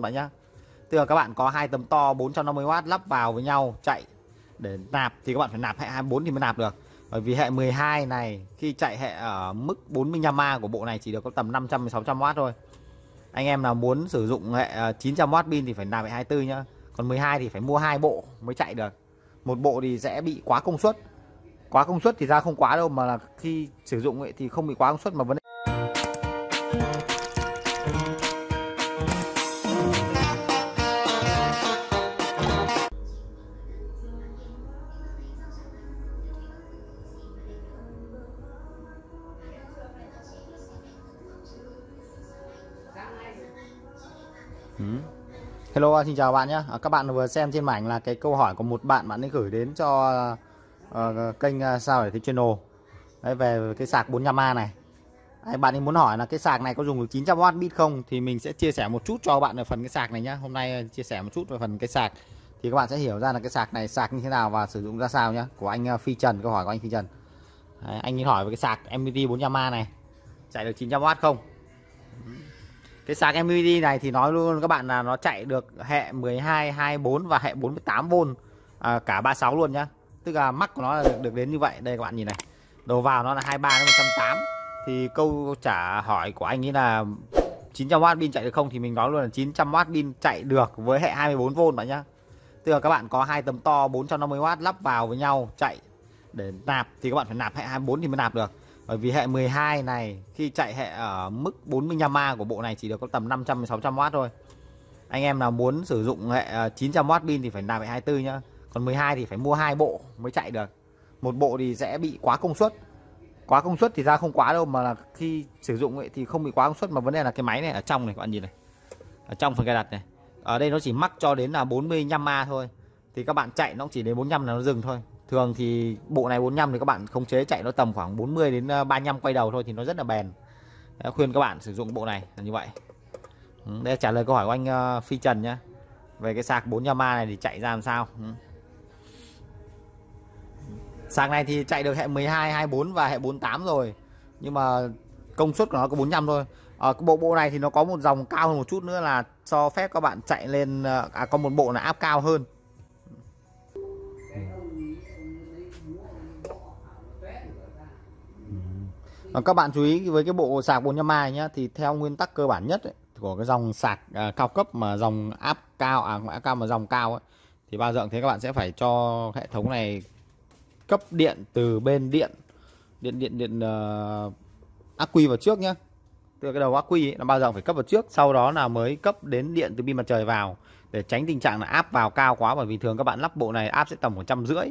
bạn nhá. Tức là các bạn có hai tấm to 450W lắp vào với nhau chạy để nạp thì các bạn phải nạp hệ 24 thì mới nạp được. Bởi vì hệ 12 này, khi chạy hệ ở mức 45A của bộ này chỉ được có tầm 500 600W thôi. Anh em nào muốn sử dụng hệ ờ, 900W pin thì phải nạp hệ 24 nhá. Còn 12 thì phải mua hai bộ mới chạy được. Một bộ thì sẽ bị quá công suất. Quá công suất thì ra không quá đâu, mà là khi sử dụng ấy thì không bị quá công suất, mà vấn Hello xin chào bạn nhé. À, Các bạn vừa xem trên mảnh là cái câu hỏi của một bạn bạn ấy gửi đến cho uh, kênh ờ, sao để thế channel. Đấy, về cái sạc 45A này. Đấy, bạn ấy muốn hỏi là cái sạc này có dùng được 900W bit không? Thì mình sẽ chia sẻ một chút cho bạn ở phần cái sạc này nhá. Hôm nay ờ, chia sẻ một chút về phần cái sạc. Thì các bạn sẽ hiểu ra là cái sạc này sạc như thế nào và sử dụng ra sao nhá. Của anh Phi Trần câu hỏi của anh Phi Trần. Đấy, anh ấy hỏi về cái sạc MPT 400A này. Chạy được 900W không? Cái sạc MPPT này thì nói luôn các bạn là nó chạy được hệ 12, 24 và hệ 48V à, cả 36 luôn nhá. Tức là mắc của nó là được, được đến như vậy. Đây các bạn nhìn này. Đầu vào nó là 23 đến 108 Thì câu trả hỏi của anh ấy là 900W pin chạy được không thì mình nói luôn là 900W pin chạy được với hệ 24V bạn nhá. Tức là các bạn có hai tấm to 450W lắp vào với nhau chạy để nạp thì các bạn phải nạp hệ 24 thì mới nạp được bởi vì hệ 12 này, khi chạy hệ ở mức 45A của bộ này chỉ được có tầm 500 600W thôi. Anh em nào muốn sử dụng hệ à, 900W pin thì phải nạp hệ 24 nhá. Còn 12 thì phải mua hai bộ mới chạy được. Một bộ thì sẽ bị quá công suất. Quá công suất thì ra không quá đâu, mà là khi sử dụng ấy thì không bị quá công suất. Mà vấn đề là cái máy này ở trong này, các bạn nhìn này. Ở trong phần cài đặt này. Ở đây nó chỉ mắc cho đến là 45A thôi. Thì các bạn chạy nó chỉ đến 45 là nó dừng thôi thường thì bộ này 45 thì các bạn khống chế chạy nó tầm khoảng 40 đến à, 35 quay đầu thôi thì nó rất là bền. Đấy, khuyên các bạn sử dụng bộ này là như vậy. Ừ, trả lời câu hỏi của anh uh, Phi Trần nhé về cái sạc 4 ma này thì chạy ra làm sao? Ừ. sạc này thì chạy được hệ 12 24 và hệ 48 rồi. Nhưng mà công suất của nó có 45 thôi. Ờ, Ở bộ bộ này thì nó có một dòng cao hơn một chút nữa là cho phép các bạn chạy lên à, à có một bộ là áp cao hơn. Ờ, các bạn chú ý với cái bộ sạc 4 mai nhá thì theo nguyên tắc cơ bản nhất ấy, của cái dòng sạc à, cao cấp mà dòng áp cao à áp cao mà dòng cao ấy, thì bao giờ thế các bạn sẽ phải cho hệ thống này cấp điện từ bên điện điện điện điện uh, quy vào trước nhá. Từ cái đầu ắc quy ấy, là bao giờ phải cấp vào trước sau đó là mới cấp đến điện từ pin mặt trời vào để tránh tình trạng là áp vào cao quá bởi vì thường các bạn lắp bộ này áp sẽ tầm một trăm rưỡi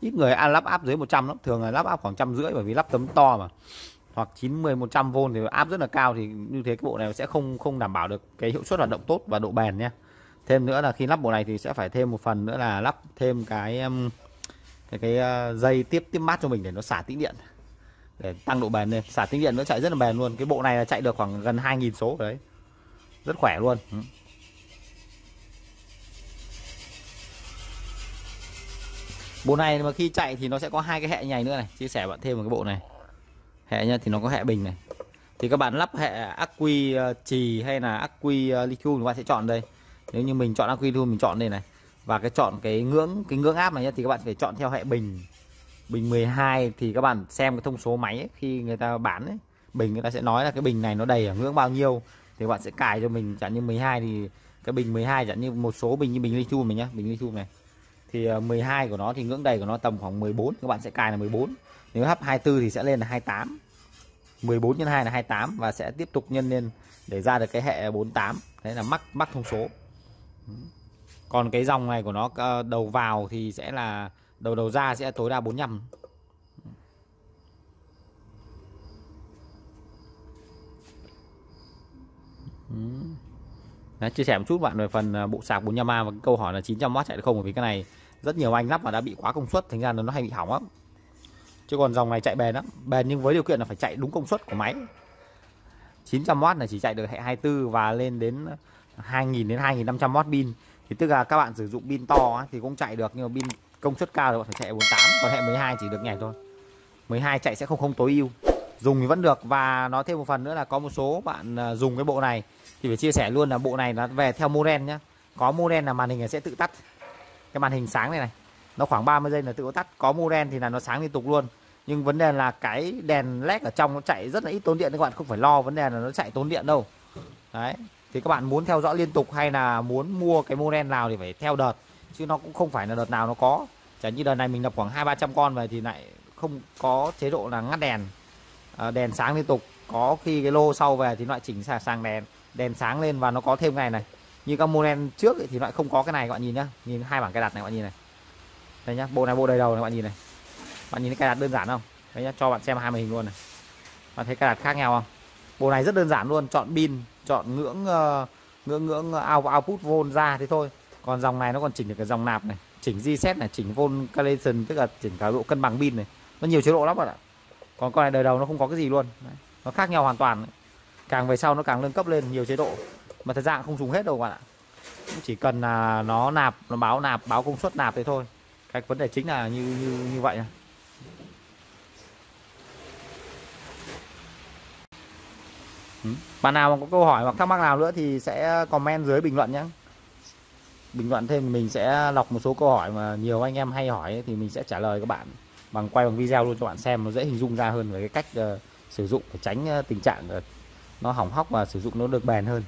ít người ăn lắp áp dưới 100 lắm thường là lắp áp khoảng trăm rưỡi bởi vì lắp tấm to mà. Hoặc 90 100V thì áp rất là cao thì như thế cái bộ này sẽ không không đảm bảo được cái hiệu suất hoạt động tốt và độ bền nhé. Thêm nữa là khi lắp bộ này thì sẽ phải thêm một phần nữa là lắp thêm cái um, cái, cái ờ, dây tiếp tiếp mát cho mình để nó xả tĩnh điện. Để tăng độ bền lên. Xả tĩnh điện nó chạy rất là bền luôn. Cái bộ này là chạy được khoảng gần 2.000 số đấy. Rất khỏe luôn. Ừ. bộ này mà khi chạy thì nó sẽ có hai cái hệ nhảy nữa này. Chia sẻ bạn thêm một cái bộ này. Hệ nha thì nó có hệ bình này. Thì các bạn lắp hệ ắc quy trì ờ, hay là ắc quy ờ, lithium các bạn sẽ chọn đây. Nếu như mình chọn ắc quy lithium mình chọn đây này. Và cái chọn cái ngưỡng cái ngưỡng áp này nhá thì các bạn phải chọn theo hệ bình. Bình 12 thì các bạn xem cái thông số máy ấy, khi người ta bán ấy, bình người ta sẽ nói là cái bình này nó đầy ở ngưỡng bao nhiêu. Thì các bạn sẽ cài cho mình chẳng như 12 thì cái bình 12 chẳng như một số bình như bình lithium này nhá bình lithium này thì ờ, 12 của nó thì ngưỡng đầy của nó tầm khoảng 14 các bạn sẽ cài là 14 nếu hấp 24 thì sẽ lên là 28 14 nhân 2 là 28 và sẽ tiếp tục nhân lên để ra được cái hệ 48 đấy là mắc mắc thông số. Còn cái dòng này của nó ờ, đầu vào thì sẽ là, đầu đầu ra sẽ tối đa 45 Đấy, chia sẻ một chút bạn về phần à, bộ sạc 400A và câu hỏi là 900W chạy được không? Bởi vì cái này rất nhiều anh lắp mà đã bị quá công suất thành ra nó hay bị hỏng lắm. Chứ còn dòng này chạy bền lắm. Bền nhưng với điều kiện là phải chạy đúng công suất của máy. 900W là chỉ chạy được hệ 24 và lên đến 2000 đến 2500W pin. Thì tức là các bạn sử dụng pin to thì cũng chạy được nhưng mà pin công suất cao thì bạn phải chạy 48 còn hệ 12 chỉ được nhảy thôi. 12 chạy sẽ không không tối ưu dùng thì vẫn được. Và nói thêm một phần nữa là có một số bạn à, dùng cái bộ này. Thì phải chia sẻ luôn là bộ này nó về theo model nhá. Có model là màn hình sẽ tự tắt. Cái màn hình sáng này này, nó khoảng 30 giây là tự tắt. Có model thì là nó sáng liên tục luôn. Nhưng vấn đề là cái đèn led ở trong nó chạy rất là ít tốn điện các bạn. Không phải lo vấn đề là nó chạy tốn điện đâu. Đấy. Thì các bạn muốn theo dõi liên tục hay là muốn mua cái model nào thì phải theo đợt. Chứ nó cũng không phải là đợt nào nó có. Chẳng như đợt này mình lập khoảng hai ba trăm con về thì lại không có chế độ là ngắt đèn. À, đèn sáng liên tục. Có khi cái lô sau về thì loại chỉnh sang đèn. Đèn sáng lên và nó có thêm ngày này như các model trước thì loại không có cái này các bạn nhìn nhá. Nhìn hai bảng cài đặt này các bạn nhìn này. Đây nhá bộ này bộ đầy đầu này các bạn nhìn này. Bạn nhìn cái cài đặt đơn giản không? Đấy nhá cho bạn xem hai màn hình luôn này. Bạn thấy cài đặt khác nhau không? Bộ này rất đơn giản luôn chọn pin chọn ngưỡng uh, ngưỡng ngưỡng ờ, output volt ra thế thôi. Còn dòng này nó còn chỉnh được cái dòng nạp này chỉnh reset này chỉnh volt calculation tức là chỉnh cả độ cân bằng pin này. Nó nhiều chế độ lắm bạn ạ còn con này đời đầu nó không có cái gì luôn. Đấy. nó khác nhau hoàn toàn. Càng về sau nó càng nâng cấp lên nhiều chế độ. Mà thật ra không dùng hết đâu bạn ạ. Chỉ cần là nó nạp, nó báo nạp, báo công suất nạp thế thôi. Cái vấn đề chính là như như như vậy này. Ừ. bạn nào mà có câu hỏi hoặc thắc mắc nào nữa thì sẽ comment dưới bình luận nhé. Bình luận thêm mình sẽ lọc một số câu hỏi mà nhiều anh em hay hỏi thì mình sẽ trả lời các bạn bằng quay bằng video luôn cho bạn xem nó dễ hình dung ra hơn về cái cách uh, sử dụng để tránh uh, tình trạng uh, nó hỏng hóc và sử dụng nó được bền hơn.